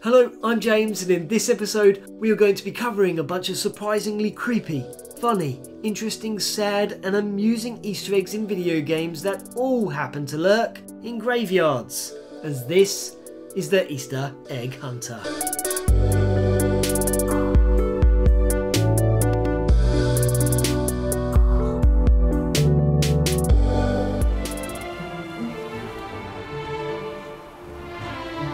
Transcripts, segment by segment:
Hello, I'm James, and in this episode, we are going to be covering a bunch of surprisingly creepy, funny, interesting, sad, and amusing Easter eggs in video games that all happen to lurk in graveyards, as this is the Easter Egg Hunter.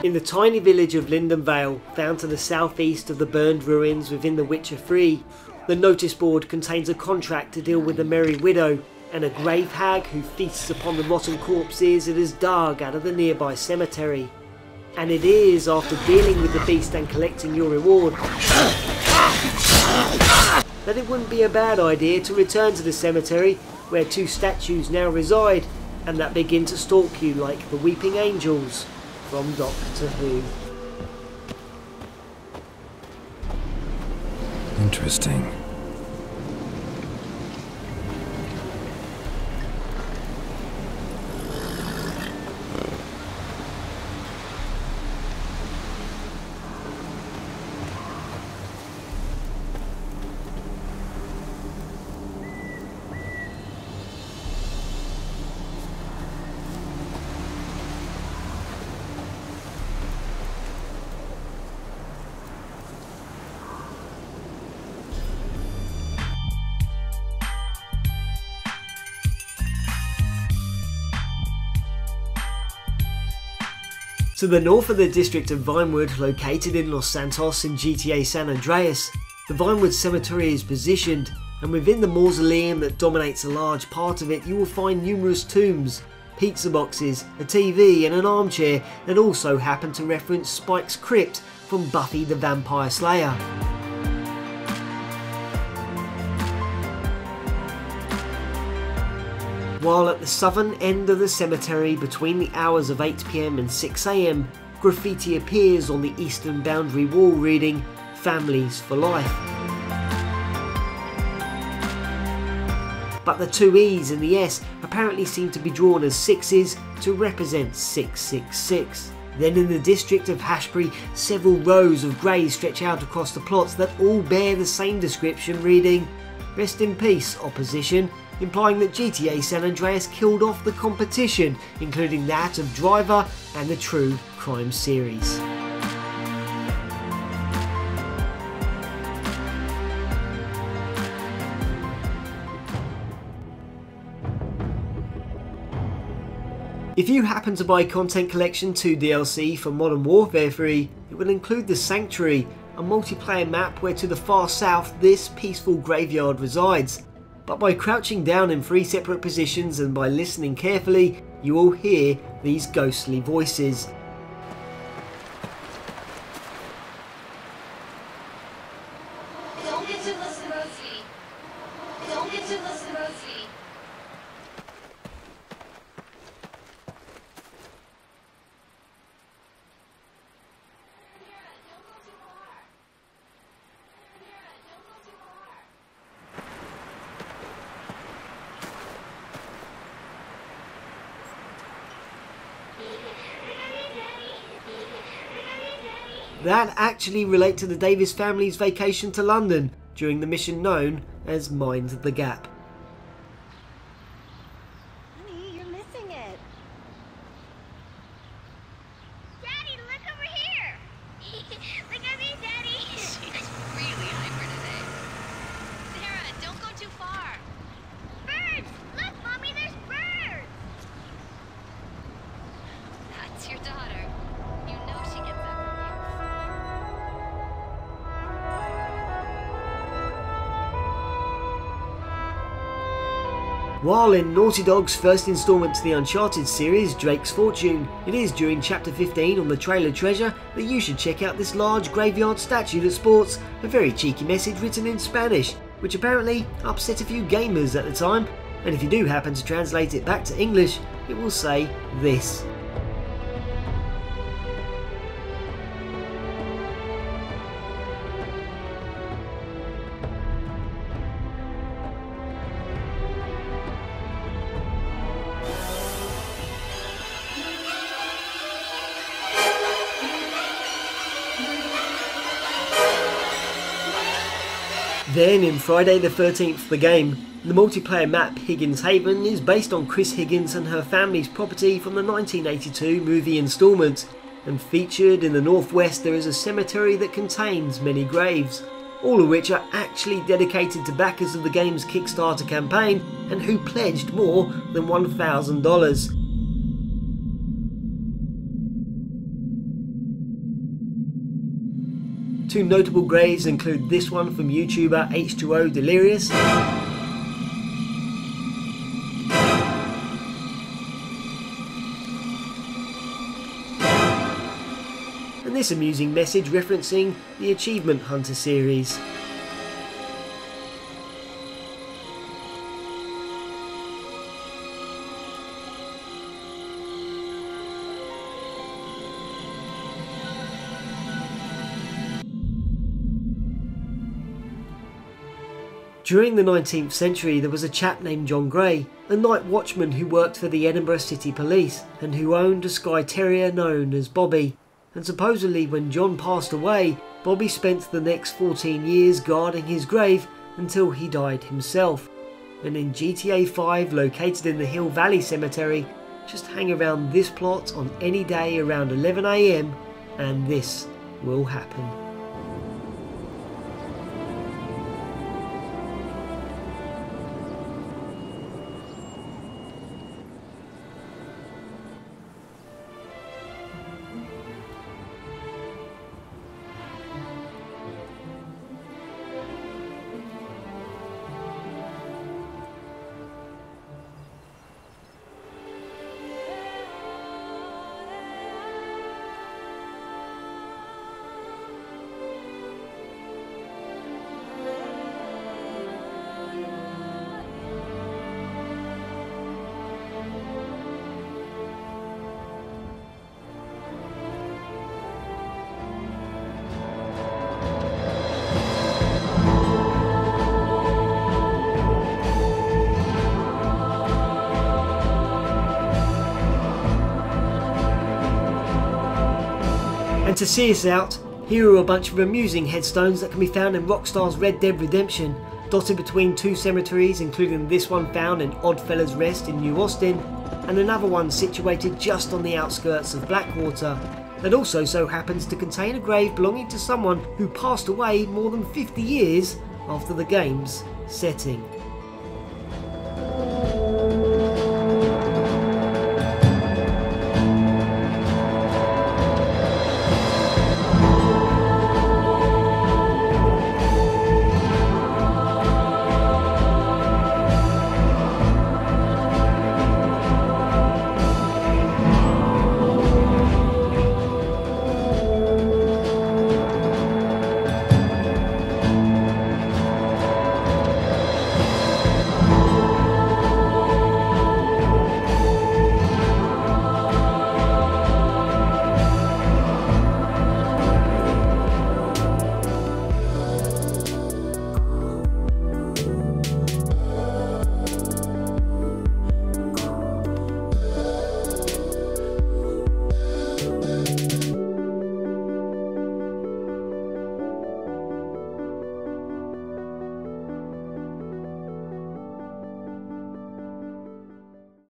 In the tiny village of Lindenvale, found to the southeast of the burned ruins within The Witcher 3, the notice board contains a contract to deal with the Merry Widow and a grave hag who feasts upon the rotten corpses it has dug out of the nearby cemetery. And it is after dealing with the beast and collecting your reward that it wouldn't be a bad idea to return to the cemetery where two statues now reside and that begin to stalk you like the weeping angels from Doctor Who. Interesting. To the north of the district of Vinewood, located in Los Santos in GTA San Andreas, the Vinewood Cemetery is positioned, and within the mausoleum that dominates a large part of it, you will find numerous tombs, pizza boxes, a TV, and an armchair that also happen to reference Spike's crypt from Buffy the Vampire Slayer. While at the southern end of the cemetery between the hours of 8pm and 6am, graffiti appears on the eastern boundary wall reading, Families for Life. But the two E's and the S apparently seem to be drawn as sixes to represent 666. Then in the district of Hashbury, several rows of graves stretch out across the plots that all bear the same description reading, Rest in peace, opposition, implying that GTA San Andreas killed off the competition, including that of Driver and the True Crime series. If you happen to buy Content Collection 2 DLC for Modern Warfare 3, it will include the Sanctuary, a multiplayer map where to the far south this peaceful graveyard resides. But by crouching down in three separate positions and by listening carefully, you will hear these ghostly voices. Don't get to. Don't get to That actually relate to the Davis family's vacation to London during the mission known as Mind the Gap. While in Naughty Dog's first instalment to the Uncharted series, Drake's Fortune, it is during Chapter 15 on the trailer Treasure that you should check out this large graveyard statue that sports a very cheeky message written in Spanish, which apparently upset a few gamers at the time, and if you do happen to translate it back to English, it will say this. Then in Friday the 13th, the game, the multiplayer map Higgins Haven is based on Chris Higgins and her family's property from the 1982 movie installment, and featured in the northwest there is a cemetery that contains many graves, all of which are actually dedicated to backers of the game's Kickstarter campaign and who pledged more than $1,000. Two notable graves include this one from YouTuber H2O Delirious. And this amusing message referencing the Achievement Hunter series. During the 19th century, there was a chap named John Gray, a night watchman who worked for the Edinburgh City Police and who owned a Skye Terrier known as Bobby. And supposedly, when John passed away, Bobby spent the next 14 years guarding his grave until he died himself. And in GTA 5, located in the Hill Valley Cemetery, just hang around this plot on any day around 11am and this will happen. To see us out, here are a bunch of amusing headstones that can be found in Rockstar's Red Dead Redemption, dotted between two cemeteries, including this one found in Oddfellas Rest in New Austin, and another one situated just on the outskirts of Blackwater, that also so happens to contain a grave belonging to someone who passed away more than 50 years after the game's setting.